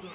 Thunder.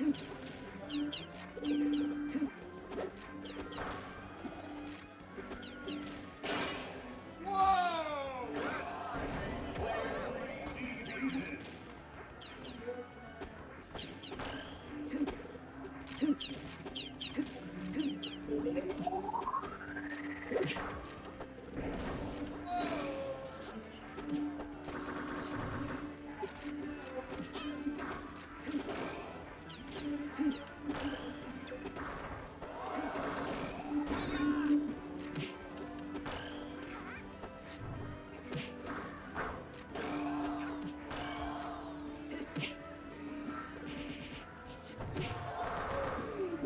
Thank you.